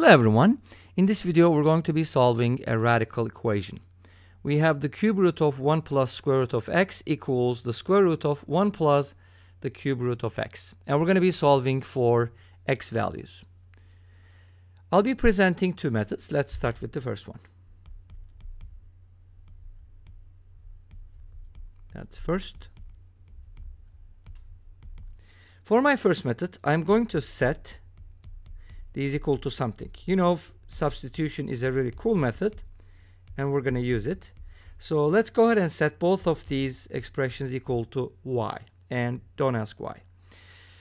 Hello everyone. In this video we're going to be solving a radical equation. We have the cube root of 1 plus square root of x equals the square root of 1 plus the cube root of x. And we're going to be solving for x values. I'll be presenting two methods. Let's start with the first one. That's first. For my first method, I'm going to set is equal to something. You know, substitution is a really cool method and we're going to use it. So let's go ahead and set both of these expressions equal to y and don't ask why.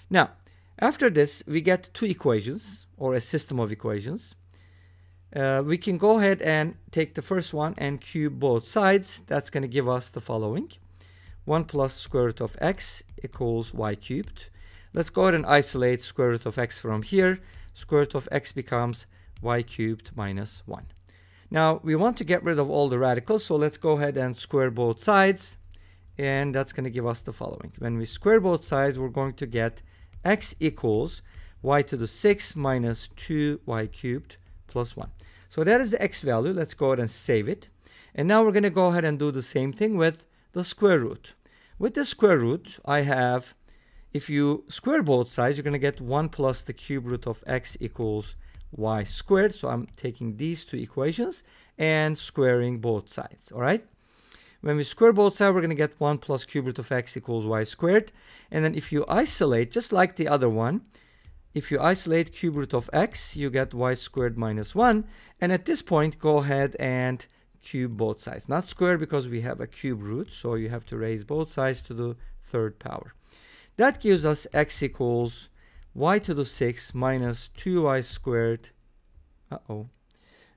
Now, after this, we get two equations or a system of equations. Uh, we can go ahead and take the first one and cube both sides. That's going to give us the following. 1 plus square root of x equals y cubed. Let's go ahead and isolate square root of x from here square root of x becomes y cubed minus 1. Now we want to get rid of all the radicals, so let's go ahead and square both sides. And that's going to give us the following. When we square both sides, we're going to get x equals y to the 6 minus 2y cubed plus 1. So that is the x value. Let's go ahead and save it. And now we're going to go ahead and do the same thing with the square root. With the square root, I have if you square both sides, you're going to get 1 plus the cube root of x equals y squared. So I'm taking these two equations and squaring both sides, all right? When we square both sides, we're going to get 1 plus cube root of x equals y squared. And then if you isolate, just like the other one, if you isolate cube root of x, you get y squared minus 1. And at this point, go ahead and cube both sides. Not square because we have a cube root, so you have to raise both sides to the third power. That gives us x equals y to the 6 minus 2y squared. Uh-oh.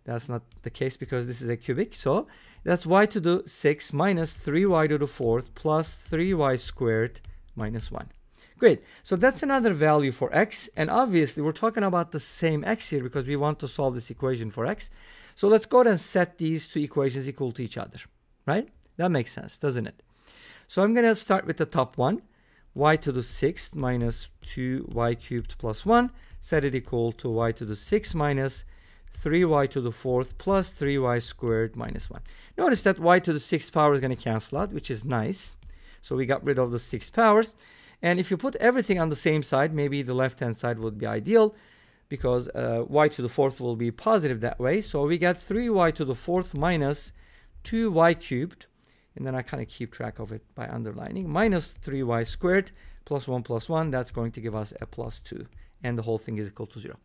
That's not the case because this is a cubic. So that's y to the 6 minus 3y to the 4th plus 3y squared minus 1. Great. So that's another value for x. And obviously, we're talking about the same x here because we want to solve this equation for x. So let's go ahead and set these two equations equal to each other. Right? That makes sense, doesn't it? So I'm going to start with the top one y to the 6th minus 2y cubed plus 1, set it equal to y to the sixth minus 3y to the 4th plus 3y squared minus 1. Notice that y to the 6th power is going to cancel out, which is nice. So we got rid of the 6 powers. And if you put everything on the same side, maybe the left-hand side would be ideal because uh, y to the 4th will be positive that way. So we get 3y to the 4th minus 2y cubed and then I kind of keep track of it by underlining, minus 3y squared plus 1 plus 1, that's going to give us a plus 2, and the whole thing is equal to 0.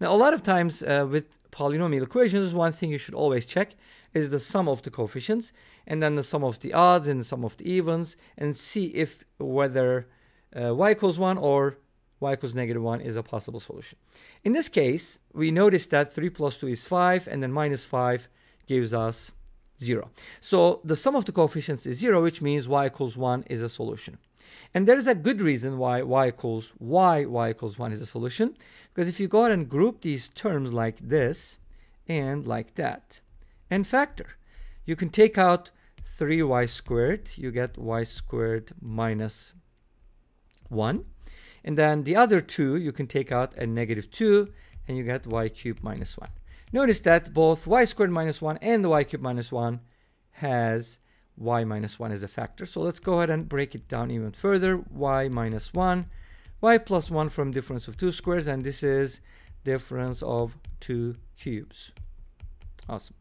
Now, a lot of times uh, with polynomial equations, one thing you should always check is the sum of the coefficients, and then the sum of the odds and the sum of the evens, and see if whether uh, y equals 1 or y equals negative 1 is a possible solution. In this case, we notice that 3 plus 2 is 5, and then minus 5 gives us 0. So the sum of the coefficients is 0, which means y equals 1 is a solution. And there is a good reason why y equals y, y equals 1 is a solution. Because if you go ahead and group these terms like this and like that, and factor, you can take out 3y squared, you get y squared minus 1. And then the other two, you can take out a negative 2, and you get y cubed minus 1. Notice that both y squared minus 1 and the y cubed minus 1 has y minus 1 as a factor. So let's go ahead and break it down even further. y minus 1, y plus 1 from difference of two squares, and this is difference of two cubes. Awesome.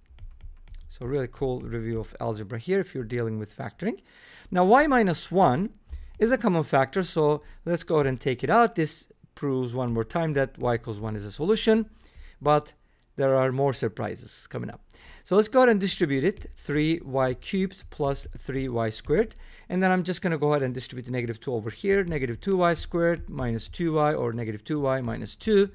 So really cool review of algebra here if you're dealing with factoring. Now y minus 1 is a common factor, so let's go ahead and take it out. This proves one more time that y equals 1 is a solution, but there are more surprises coming up. So let's go ahead and distribute it. 3y cubed plus 3y squared. And then I'm just going to go ahead and distribute the negative 2 over here. Negative 2y squared minus 2y or negative 2y minus 2.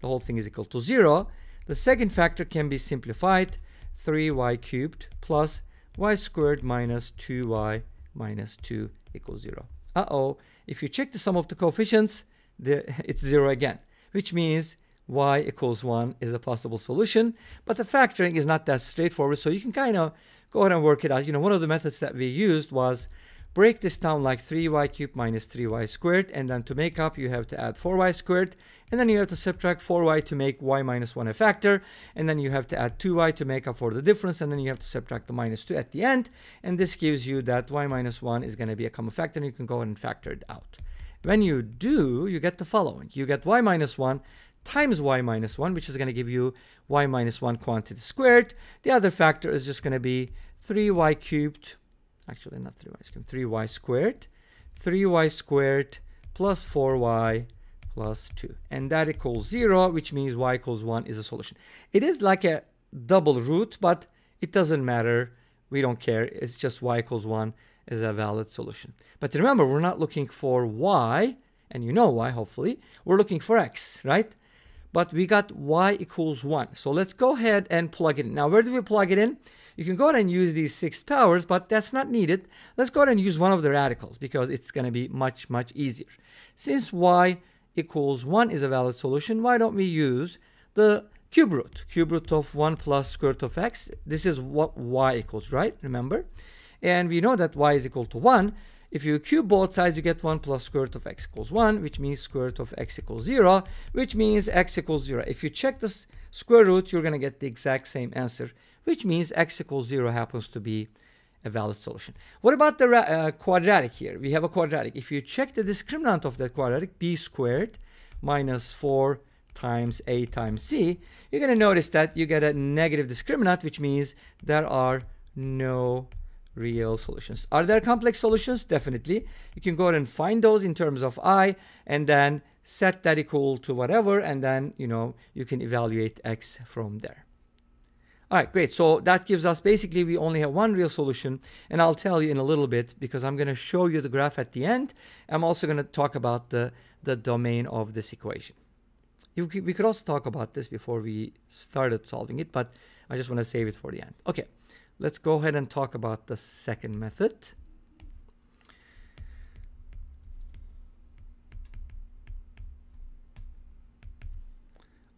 The whole thing is equal to 0. The second factor can be simplified. 3y cubed plus y squared minus 2y minus 2 equals 0. Uh-oh. If you check the sum of the coefficients, the, it's 0 again, which means y equals 1 is a possible solution. But the factoring is not that straightforward, so you can kind of go ahead and work it out. You know, one of the methods that we used was break this down like 3y cubed minus 3y squared, and then to make up, you have to add 4y squared, and then you have to subtract 4y to make y minus 1 a factor, and then you have to add 2y to make up for the difference, and then you have to subtract the minus 2 at the end, and this gives you that y minus 1 is going to be a common factor, and you can go ahead and factor it out. When you do, you get the following. You get y minus 1 times y minus 1, which is going to give you y minus 1 quantity squared. The other factor is just going to be 3y cubed actually not 3y squared, 3y squared, 3y squared plus 4y plus 2. And that equals 0, which means y equals 1 is a solution. It is like a double root, but it doesn't matter. We don't care. It's just y equals 1 is a valid solution. But remember, we're not looking for y, and you know why, hopefully. We're looking for x, right? But we got y equals 1. So let's go ahead and plug it in. Now, where do we plug it in? You can go ahead and use these six powers, but that's not needed. Let's go ahead and use one of the radicals because it's going to be much, much easier. Since y equals 1 is a valid solution, why don't we use the cube root? Cube root of 1 plus square root of x. This is what y equals, right? Remember? And we know that y is equal to 1. If you cube both sides, you get 1 plus square root of x equals 1, which means square root of x equals 0, which means x equals 0. If you check the square root, you're going to get the exact same answer which means x equals 0 happens to be a valid solution. What about the uh, quadratic here? We have a quadratic. If you check the discriminant of that quadratic, b squared minus 4 times a times c, you're going to notice that you get a negative discriminant, which means there are no real solutions. Are there complex solutions? Definitely. You can go ahead and find those in terms of i, and then set that equal to whatever, and then, you know, you can evaluate x from there. All right, great. So that gives us basically we only have one real solution. And I'll tell you in a little bit because I'm going to show you the graph at the end. I'm also going to talk about the, the domain of this equation. we could also talk about this before we started solving it, but I just want to save it for the end. Okay, let's go ahead and talk about the second method.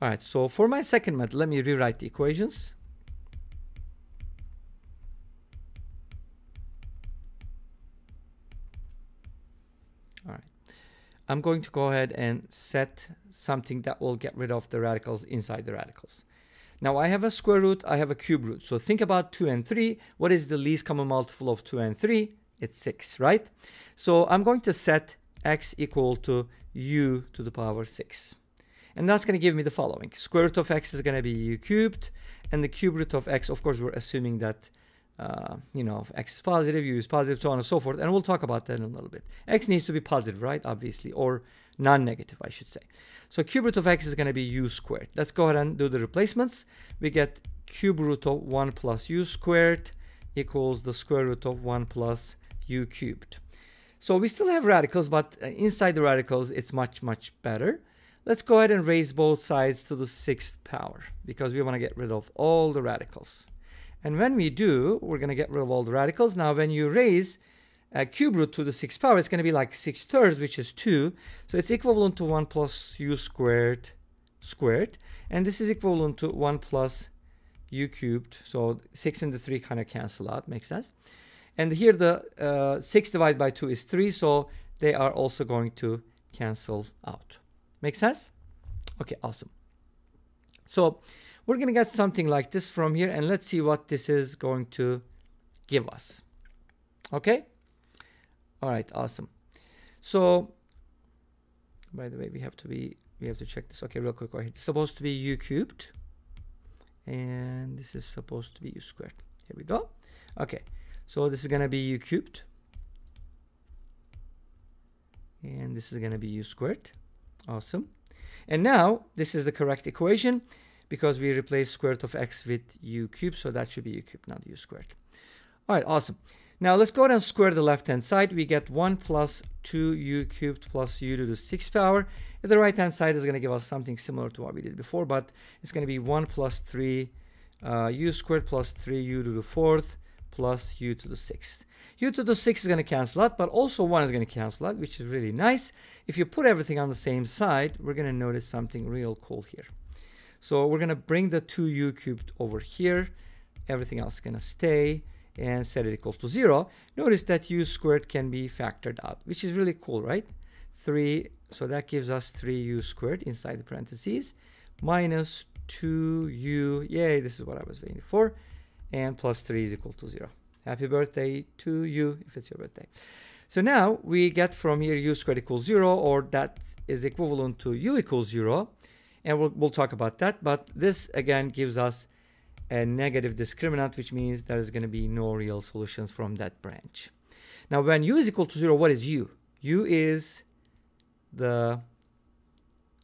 All right, so for my second method, let me rewrite the equations. All right, I'm going to go ahead and set something that will get rid of the radicals inside the radicals. Now I have a square root, I have a cube root. So think about 2 and 3. What is the least common multiple of 2 and 3? It's 6, right? So I'm going to set x equal to u to the power 6. And that's going to give me the following. Square root of x is going to be u cubed. And the cube root of x, of course, we're assuming that uh, you know, x is positive, u is positive, so on and so forth. And we'll talk about that in a little bit. x needs to be positive, right? Obviously, or non-negative, I should say. So cube root of x is going to be u squared. Let's go ahead and do the replacements. We get cube root of 1 plus u squared equals the square root of 1 plus u cubed. So we still have radicals, but uh, inside the radicals, it's much, much better. Let's go ahead and raise both sides to the sixth power because we want to get rid of all the radicals. And when we do, we're going to get rid of all the radicals. Now, when you raise a cube root to the sixth power, it's going to be like 6 thirds, which is 2. So it's equivalent to 1 plus u squared squared. And this is equivalent to 1 plus u cubed. So 6 and the 3 kind of cancel out. Makes sense? And here the uh, 6 divided by 2 is 3. So they are also going to cancel out. Make sense? Okay, awesome. So we're going to get something like this from here and let's see what this is going to give us. Okay? All right, awesome. So, by the way, we have to be, we have to check this. Okay, real quick, Right. It's supposed to be u cubed. And this is supposed to be u squared. Here we go. Okay, so this is going to be u cubed. And this is going to be u squared. Awesome. And now, this is the correct equation because we replace square root of x with u cubed, so that should be u cubed, not u squared. All right, awesome. Now let's go ahead and square the left-hand side. We get 1 plus 2u cubed plus u to the 6th power. the right-hand side is going to give us something similar to what we did before, but it's going to be 1 plus 3 uh, u squared plus 3u to the 4th plus u to the 6th. u to the 6th is going to cancel out, but also 1 is going to cancel out, which is really nice. If you put everything on the same side, we're going to notice something real cool here. So we're to bring the 2u cubed over here. Everything else is to stay. and set it equal to 0, notice that u squared can be factored out, which is really cool, right? 3, so that gives us 3u squared inside the parentheses, minus 2u, yay, this is what I was waiting for, and plus 3 is equal to 0. Happy birthday to you if it's your birthday. So now we get from here u squared equals 0, or that is equivalent to u equals 0, and we'll, we'll talk about that, but this again gives us a negative discriminant, which means there is going to be no real solutions from that branch. Now, when u is equal to 0, what is u? u is the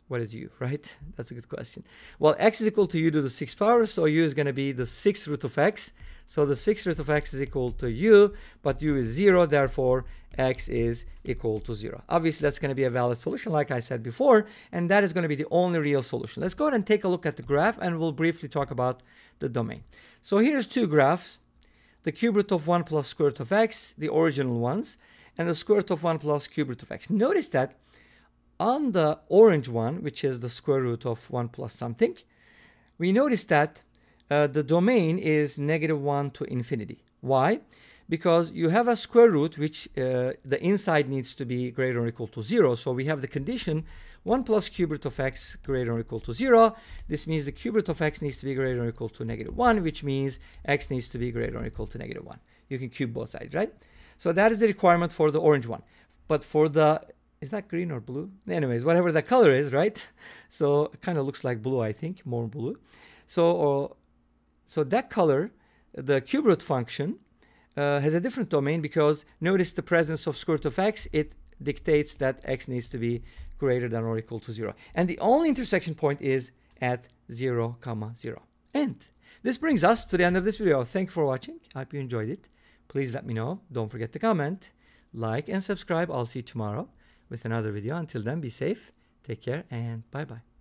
what is u, right? That's a good question. Well, x is equal to u to the 6th power, so u is going to be the 6th root of x. So the 6th root of x is equal to u, but u is 0, therefore x is equal to 0. Obviously, that's going to be a valid solution, like I said before, and that is going to be the only real solution. Let's go ahead and take a look at the graph, and we'll briefly talk about the domain. So here's two graphs, the cube root of 1 plus square root of x, the original ones, and the square root of 1 plus cube root of x. Notice that on the orange one, which is the square root of 1 plus something, we notice that uh, the domain is negative 1 to infinity. Why? Because you have a square root which uh, the inside needs to be greater or equal to 0. So we have the condition 1 plus cube root of x greater or equal to 0. This means the cube root of x needs to be greater or equal to negative 1, which means x needs to be greater or equal to negative 1. You can cube both sides, right? So that is the requirement for the orange one. But for the is that green or blue? Anyways, whatever the color is, right? So it kind of looks like blue, I think, more blue. So, uh, so that color, the cube root function, uh, has a different domain because notice the presence of square root of x, it dictates that x needs to be greater than or equal to 0. And the only intersection point is at 0, comma 0. And this brings us to the end of this video. Thank you for watching. I hope you enjoyed it. Please let me know. Don't forget to comment, like, and subscribe. I'll see you tomorrow with another video. Until then, be safe, take care, and bye bye.